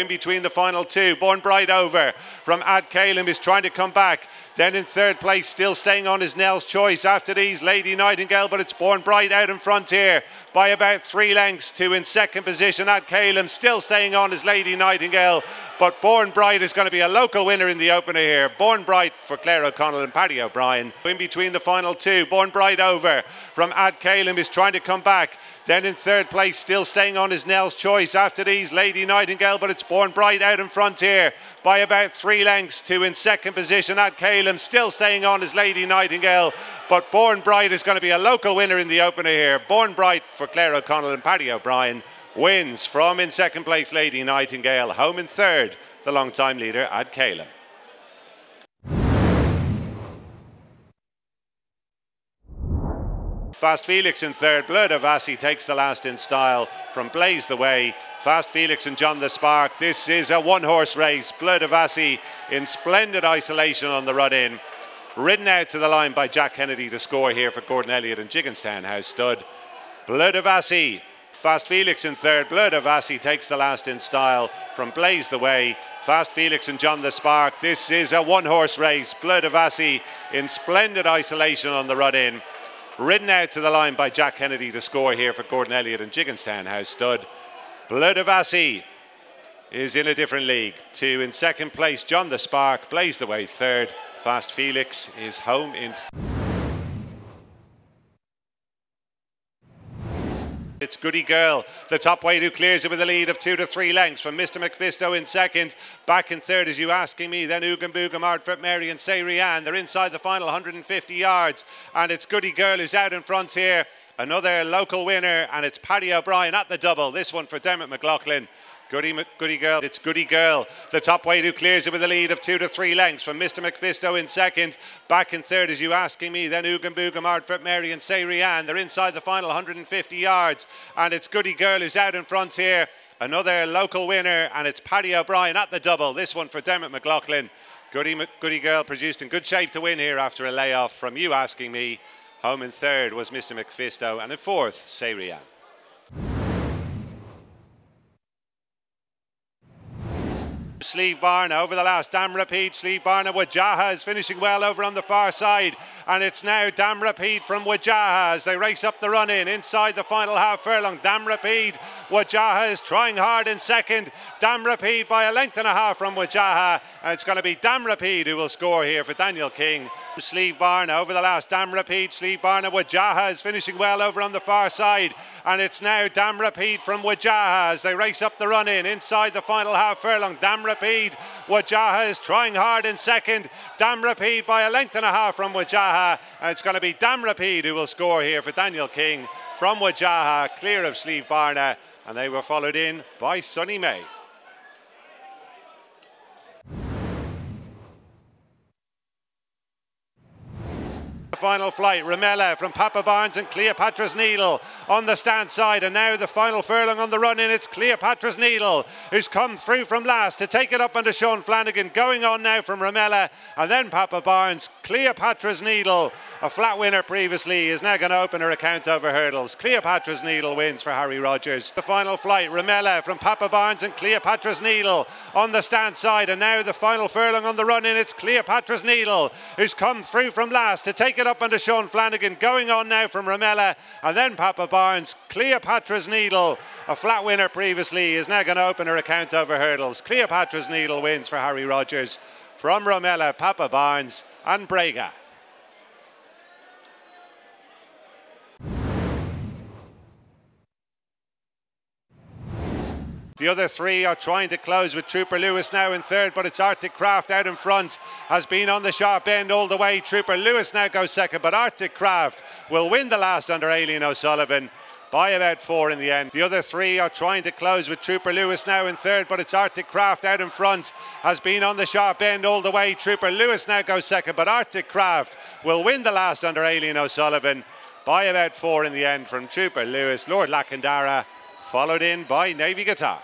In between the final two, Born Bright over from Ad Calum is trying to come back. Then in third place, still staying on is Nell's Choice after these, Lady Nightingale, but it's Born Bright out in front here by about three lengths. Two in second position, Ad Calum still staying on is Lady Nightingale, but Born Bright is going to be a local winner in the opener here. Born Bright for Claire O'Connell and Paddy O'Brien. In between the final two, Born Bright over from Ad Calum is trying to come back. Then in third place, still staying on is Nell's Choice after these, Lady Nightingale, but it's Born Bright out in front here by about three lengths. Two in second position, Ad Calum still staying on is Lady Nightingale, but Born Bright is going to be a local winner in the opener here. Born Bright for Claire O'Connell and Paddy O'Brien wins from in second place Lady Nightingale, home in third, the long-time leader Ad Calum. Fast Felix in third. Blood of Assy takes the last in style from Blaze the Way. Fast Felix and John the Spark. This is a one horse race. Blood of Assy in splendid isolation on the run in. Ridden out to the line by Jack Kennedy to score here for Gordon Elliott and Jigginstown House stud. Blood of Assy. Fast Felix in third. Blood of Assy takes the last in style from Blaze the Way. Fast Felix and John the Spark. This is a one horse race. Blood of Assy in splendid isolation on the run in. Ridden out to the line by Jack Kennedy to score here for Gordon Elliott and Jigginstown House stud. Blood of Assy is in a different league. Two in second place, John the Spark Blaze the Way third. Fast Felix is home in. It's Goody Girl, the top weight who clears it with a lead of two to three lengths from Mr. McFisto in second. Back in third, as you asking me. Then Ugam Boogam, Ardfort Mary and Say Rianne. They're inside the final 150 yards. And it's Goody Girl who's out in front here. Another local winner, and it's Paddy O'Brien at the double. This one for Dermot McLaughlin. Goody, Goody Girl, it's Goody Girl, the top weight who clears it with a lead of two to three lengths from Mr. McFisto in second. Back in third, as you asking me. Then Ugam Boogam, Ardfort Mary and Say Rianne. They're inside the final 150 yards. And it's Goody Girl who's out in front here. Another local winner, and it's Paddy O'Brien at the double. This one for Dermot McLaughlin. Goody, Goody Girl produced in good shape to win here after a layoff from you asking me. Home in third was Mr. McFisto, and in fourth, Say Slieve Barna over the last Dam Rapide. Slieve Barna Wajaha is finishing well over on the far side. And it's now Dam from Wajaha as they race up the run in inside the final half furlong. Dam Rapide. Wajaha is trying hard in second. Dam by a length and a half from Wajaha. And it's going to be Dam who will score here for Daniel King. Slieve Barna over the last Dam Rapide. Slieve Barna Wajaha is finishing well over on the far side. And it's now Dam from Wajaha as they race up the run in inside the final half furlong. Dam Rapide. Wajaha is trying hard in second. Dam by a length and a half from Wajaha. And it's going to be Dam Rapide who will score here for Daniel King from Wajaha, clear of Slieve Barna. And they were followed in by Sonny May. Final flight. Ramella from Papa Barnes and Cleopatra's Needle on the stand side. And now the final furlong on the run in. It's Cleopatra's Needle who's come through from last to take it up under Sean Flanagan. Going on now from Ramella and then Papa Barnes. Cleopatra's Needle, a flat winner previously, is now going to open her account over hurdles. Cleopatra's Needle wins for Harry Rogers. The final flight. Ramella from Papa Barnes and Cleopatra's Needle on the stand side. And now the final furlong on the run in. It's Cleopatra's Needle who's come through from last to take it up under Sean Flanagan. Going on now from Ramella and then Papa Barnes. Cleopatra's Needle, a flat winner previously, is now going to open her account over hurdles. Cleopatra's Needle wins for Harry Rogers. From Ramella, Papa Barnes and Brega. The other three are trying to close with Trooper Lewis now in third, but it's Arctic Craft out in front, has been on the sharp end all the way. Trooper Lewis now goes second, but Arctic Craft will win the last under Aileen O'Sullivan by about four in the end. The other three are trying to close with Trooper Lewis now in third, but it's Arctic Craft out in front, has been on the sharp end all the way. Trooper Lewis now goes second, but Arctic Craft will win the last under Aileen O'Sullivan by about four in the end from Trooper Lewis. Lord Lakandara followed in by Navy Guitar.